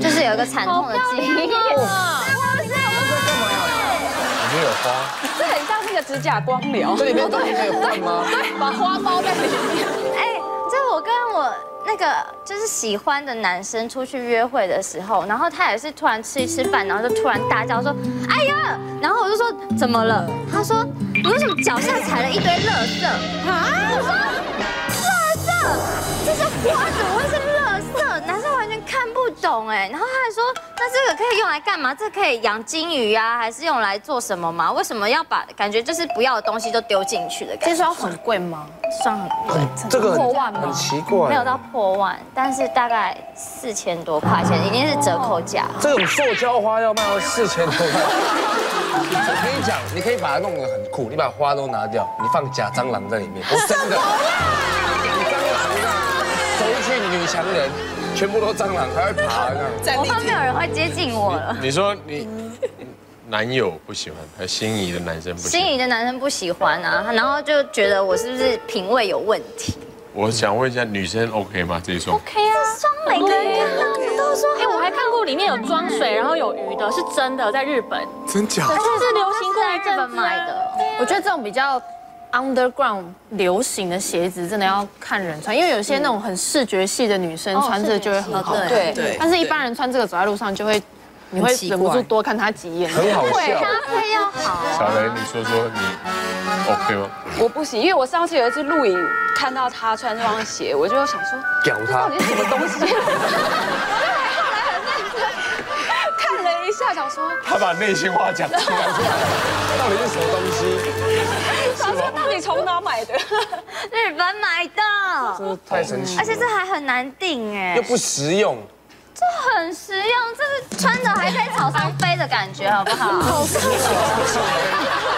就是有一个惨痛的记忆。里面有花，这很像那个指甲光疗，这里面东西可以换吗？对，把花包在里面。哎，这我跟我那个就是喜欢的男生出去约会的时候，然后他也是突然吃一吃饭，然后就突然大叫说：“哎呀！”然后我就说：“怎么了？”他说：“你为什么脚下踩了一堆垃圾？”啊！我说：“垃圾，这是花懂哎，然后他还说：“那这个可以用来干嘛？这可以养金鱼啊，还是用来做什么吗？为什么要把感觉就是不要的东西都丢进去的感觉？这双很贵吗？算很贵。”这个破万吗很奇怪，没有到破万，但是大概四千多块钱，已经是折扣价。这种塑胶花要卖到四千多块。我跟你讲，你可以把它弄得很酷，你把花都拿掉，你放假蟑螂在里面，我真的。蟑螂走一群女强人，全部都蟑螂，还会爬这样。我怕没有人会接近我了。你说你男友不喜欢，还心仪的男生不喜心欢？仪的男生不喜欢啊，然后就觉得我是不是品味有问题我想问一下，女生 OK 吗？这一双？？OK 啊，双每个人看到都说哎，我还看过里面有装水，然后有鱼的，是真的，在日本，真假？就是流行过在日本一阵子买的。我觉得这种比较 underground 流行的鞋子，真的要看人穿，因为有些那种很视觉系的女生穿这个就会很好看。对对，但是一般人穿这个走在路上就会，你会忍不住多看他几眼。很好笑。搭配要好。小雷，你说说你 OK 吗？我不行，因为我上次有一次录影看到他穿这双鞋，我就想说屌他到底，是什么东西。后来很认真看了一下，想说他把内心话讲出来。从哪买的？日本买的，这太神奇了，而且这还很难订哎又，不实用。这很实用，这是穿着还可以草上飞的感觉，好不好？